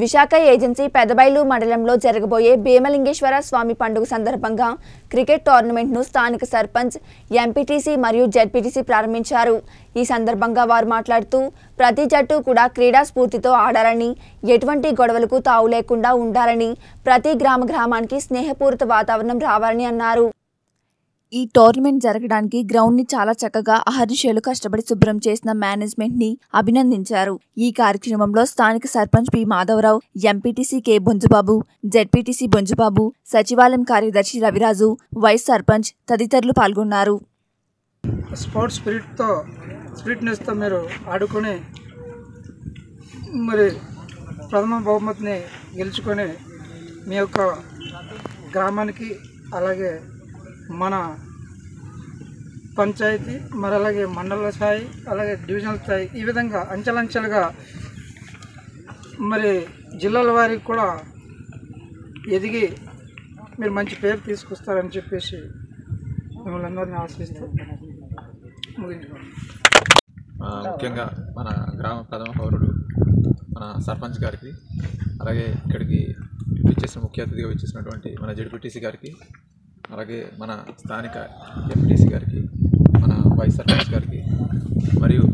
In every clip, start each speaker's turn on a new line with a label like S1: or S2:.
S1: Visakha agency Pedabailu మండలంలో జరగబోయే భీమలింగేశ్వర స్వామి పండుగ సందర్భంగా క్రికెట్ టోర్నమెంట్ను స్థానిక సర్పంచ్ ఎంపీటీసీ మరియు జెడ్పీటీసీ ప్రారంభించారు. ఈ సందర్భంగా వారు మాట్లాడుతూ ప్రతి జట్టు కూడా క్రీడా స్ఫూర్తితో ఆడాలని ఎటువంటి గొడవలకు తావు లేకుండా ఉండాలని ప్రతి గ్రామ గ్రామానికి స్నేహపూరిత వాతావరణం రావాలని అన్నారు. ఈ టోర్నమెంట్ జరగడానికి గ్రౌండ్ని చాలా చక్కగా అహర్నిశలు కష్టపడి శుభ్రం చేసిన మేనేజ్మెంట్ని అభినందించారు. ఈ కార్యక్రమంలో స్థానిక sarpanch P. Madhava Rao MPTC K. Bonjubabu ZPTC Bonjubabu సచివాలయం కార్యదర్శి రవిరాజు వైస్ సర్పంచ్ తదితరులు పాల్గొన్నారు.
S2: స్పోర్ట్స్ స్పిరిట్తో స్పిరిట్నెస్తో మీరు ఆడుకొని మరి ప్రథమ బహుమతిని గెలుచుకొని మీ యొక్క గ్రామానికి అలాగే మన పంచాయతీ మరి అలాగే మండల స్థాయి అలాగే డివిజనల్ స్థాయి ఈ విధంగా అంచెలంచెలుగా మరి జిల్లాల వారికి కూడా ఎదిగి మీరు మంచి పేరు తీసుకొస్తారని చెప్పేసి మిమ్మల్ని అందరినీ ఆశిస్తూ ముగించుకోండి
S3: ముఖ్యంగా మన గ్రామ ప్రథమ పౌరుడు మన సర్పంచ్ గారికి అలాగే ఇక్కడికి విచ్చేసిన ముఖ్య అతిథిగా విచ్చేసినటువంటి మన జడ్పీటీసీ గారికి అలాగే మన స్థానిక ఎంపీటీసీ గారికి మన వైస్ సర్పంచ్ గారికి మరియు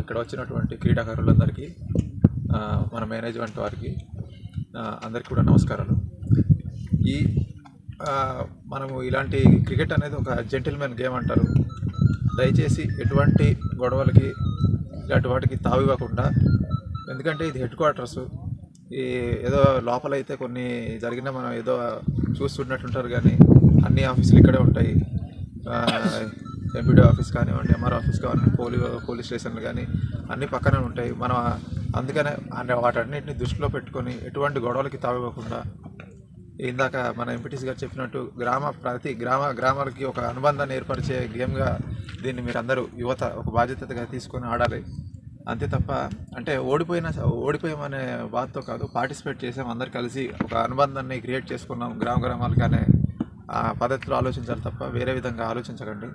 S3: ఇక్కడ వచ్చినటువంటి క్రీడాకారులందరికీ మన మేనేజ్మెంట్ వారికి అందరికీ కూడా నమస్కారాలు. ఈ మనము ఇలాంటి క్రికెట్ అనేది ఒక జెంటిల్మెన్ గేమ్ అంటారు. దయచేసి ఎటువంటి గొడవలకి ఇలాంటి వాటికి తావివ్వకుండా ఎందుకంటే ఇది హెడ్ క్వార్టర్సు ఈ ఏదో లోపలైతే కొన్ని జరిగిన మనం ఏదో చూస్తున్నట్టుంటారు కానీ అన్ని ఆఫీసులు ఇక్కడే ఉంటాయి. ఎంపీడీ ఆఫీస్ కానివ్వండి ఎంఆర్ ఆఫీస్ కానివ్వండి పోలీ పోలీస్ స్టేషన్లు కానీ అన్నీ పక్కనే ఉంటాయి. మనం అందుకనే అంటే వాటన్నిటిని దృష్టిలో పెట్టుకొని ఎటువంటి గొడవలకి తావివ్వకుండా ఇందాక మన ఎంపీటీసీ గారు చెప్పినట్టు గ్రామ ప్రతి గ్రామ గ్రామాలకి ఒక అనుబంధాన్ని ఏర్పరిచే గేమ్గా దీన్ని మీరు అందరూ యువత ఒక బాధ్యతగా తీసుకొని ఆడాలి. అంతే తప్ప అంటే ఓడిపోయినా ఓడిపోయామనే బాధతో కాదు పార్టిసిపేట్ చేసాం అందరు కలిసి ఒక అనుబంధాన్ని క్రియేట్ చేసుకున్నాం గ్రామ గ్రామాలకనే ఆ పద్ధతిలో ఆలోచించాలి తప్ప వేరే విధంగా ఆలోచించకండి.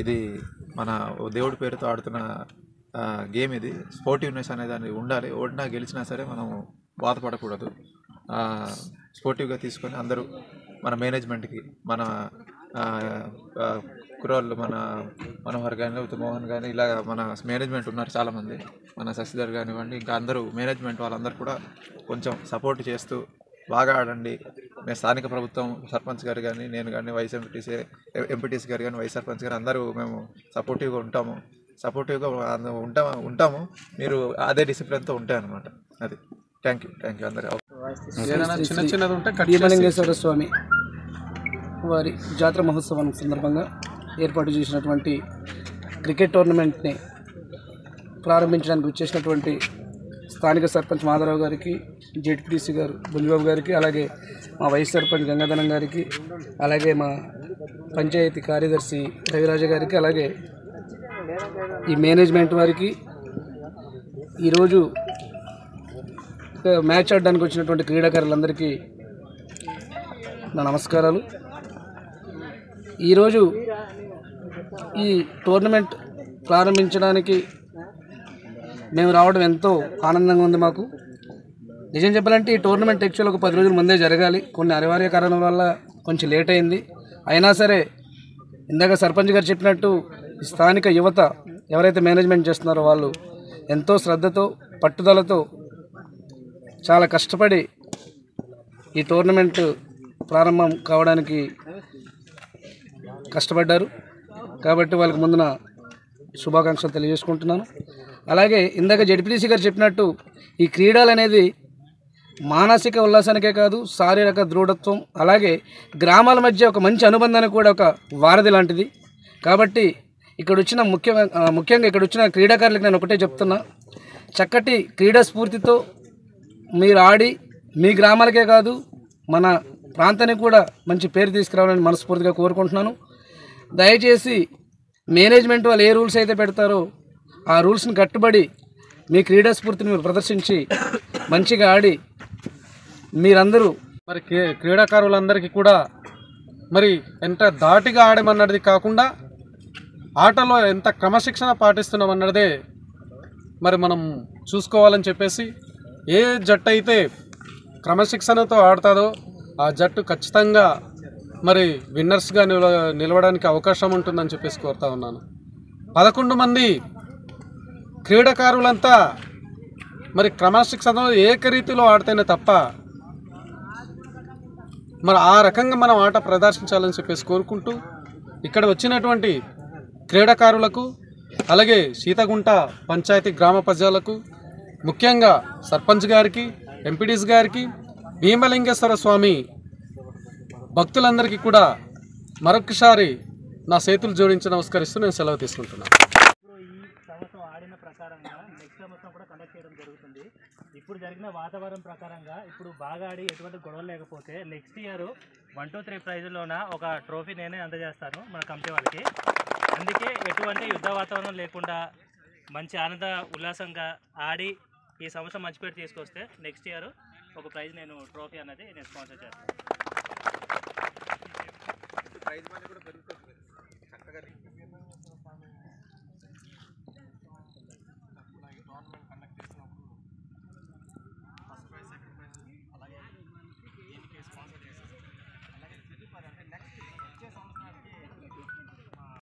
S3: ఇది మన దేవుడి పేరుతో ఆడుతున్న గేమ్ ఇది. స్పోర్టివ్నెస్ అనేది అనేది ఉండాలి. ఓడినా గెలిచినా సరే మనం బాధపడకూడదు స్పోర్టివ్గా తీసుకొని అందరూ మన మేనేజ్మెంట్కి మన కుర్రోళ్ళు మన మనోహర్ కానీ లేకపోతే మోహన్ కానీ ఇలా మన మేనేజ్మెంట్ ఉన్నారు చాలామంది. మన శశిధర్ కానివ్వండి ఇంకా అందరూ మేనేజ్మెంట్ వాళ్ళందరూ కూడా కొంచెం సపోర్ట్ చేస్తూ బాగా ఆడండి. మేము స్థానిక ప్రభుత్వం సర్పంచ్ గారు కానీ నేను కానీ వైస్ ఎంపీటీసీ ఎంపీటీసీ గారు కానీ వైస్ సర్పంచ్ గారు అందరూ మేము సపోర్టివ్గా ఉంటాము. సపోర్టివ్గా ఉంటాము ఉంటాము. మీరు అదే డిసిప్లిన్తో ఉంటాయి అనమాట అది. థ్యాంక్ యూ థ్యాంక్ యూ అందరూ
S2: చిన్న చిన్నది ఉంటే స్వామి. వారి జాతర మహోత్సవం సందర్భంగా ఏర్పాటు చేసినటువంటి క్రికెట్ టోర్నమెంట్ని ప్రారంభించడానికి వచ్చేసినటువంటి స్థానిక సర్పంచ్ మాధవరావు గారికి జెడ్పీటీసీ గారు బుల్లిబాబు గారికి అలాగే మా వైస్ సర్పంచ్ గంగాధనం గారికి అలాగే మా పంచాయతీ కార్యదర్శి రవిరాజ గారికి అలాగే ఈ మేనేజ్మెంట్ వారికి ఈరోజు మ్యాచ్ ఆడడానికి వచ్చినటువంటి క్రీడాకారులందరికీ నా నమస్కారాలు. ఈరోజు ఈ టోర్నమెంట్ ప్రారంభించడానికి మేము రావడం ఎంతో ఆనందంగా ఉంది మాకు. నిజం చెప్పాలంటే ఈ టోర్నమెంట్ యాక్చువల్ ఒక పది రోజుల ముందే జరగాలి. కొన్ని అనివార్య కారణాల వల్ల కొంచెం లేట్ అయింది. అయినా సరే ఇందాక సర్పంచ్ గారు చెప్పినట్టు స్థానిక యువత ఎవరైతే మేనేజ్మెంట్ చేస్తున్నారో వాళ్ళు ఎంతో శ్రద్ధతో పట్టుదలతో చాలా కష్టపడి ఈ టోర్నమెంట్ ప్రారంభం కావడానికి కష్టపడ్డారు. కాబట్టి వాళ్ళకి ముందున శుభాకాంక్షలు తెలియజేసుకుంటున్నాను. అలాగే ఇందాక జడ్పీటీసీ గారు చెప్పినట్టు ఈ క్రీడలు అనేది మానసిక ఉల్లాసానికే కాదు శారీరక దృఢత్వం అలాగే గ్రామాల మధ్య ఒక మంచి అనుబంధానికి కూడా ఒక వారధి లాంటిది. కాబట్టి ఇక్కడ వచ్చిన ముఖ్య ముఖ్యంగా ఇక్కడ వచ్చిన క్రీడాకారులకు నేను ఒకటే చెప్తున్నా. చక్కటి క్రీడా స్ఫూర్తితో మీరు ఆడి మీ గ్రామాలకే కాదు మన ప్రాంతానికి కూడా మంచి పేరు తీసుకురావాలని మనస్ఫూర్తిగా కోరుకుంటున్నాను. దయచేసి మేనేజ్మెంట్ వాళ్ళు ఏ రూల్స్ అయితే పెడతారో ఆ రూల్స్ని కట్టుబడి మీ క్రీడా స్ఫూర్తిని మీరు ప్రదర్శించి మంచిగా ఆడి మీరందరూ
S4: మరి క్రీడాకారులందరికీ కూడా మరి ఎంత దాటిగా ఆడమన్నది కాకుండా ఆటలో ఎంత క్రమశిక్షణ పాటిస్తున్నామన్నదే మరి మనం చూసుకోవాలని చెప్పేసి ఏ జట్టు అయితే క్రమశిక్షణతో ఆడుతుందో ఆ జట్టు ఖచ్చితంగా మరి విన్నర్స్గా నిల నిలవడానికి అవకాశం ఉంటుందని చెప్పేసి కోరుతా ఉన్నాను. పదకొండు మంది క్రీడాకారులంతా మరి క్రమశిక్షణలో ఏకరీతిలో ఆడితేనే తప్ప మరి ఆ రకంగా మనం ఆట ప్రదర్శించాలని చెప్పేసి కోరుకుంటూ ఇక్కడ వచ్చినటువంటి క్రీడాకారులకు అలాగే సీతగుంట పంచాయతీ గ్రామ ప్రజలకు ముఖ్యంగా సర్పంచ్ గారికి ఎంపీడీస్ గారికి భీమలింగేశ్వర స్వామి భక్తులందరికీ కూడా మరొకసారి నా చేతులు జోడించి నమస్కరిస్తూ నేను సెలవు తీసుకుంటున్నాను.
S5: ఇప్పుడు ఈ సంవత్సరం ఆడిన ప్రకారంగా నెక్స్ట్ కూడా చేయడం జరుగుతుంది. ఇప్పుడు జరిగిన వాతావరణం ప్రకారంగా ఇప్పుడు బాగా ఆడి ఎటువంటి గొడవలు లేకపోతే next year one two three ప్రైజ్లోన ఒక ట్రోఫీ నేనే అందజేస్తాను మన కమిటీ వాళ్ళకి. అందుకే ఎటువంటి యుద్ధ వాతావరణం లేకుండా మంచి ఆనంద ఉల్లాసంగా ఆడి ఈ సంవత్సరం మంచి పేరు తీసుకొస్తే నెక్స్ట్ ఇయర్ ఒక ప్రైజ్ నేను ట్రోఫీ అనేది నేను స్పాన్సర్ చేస్తాను. ప్రైజ్ మనీ కూడా పెరుగుతుంది. చక్కగా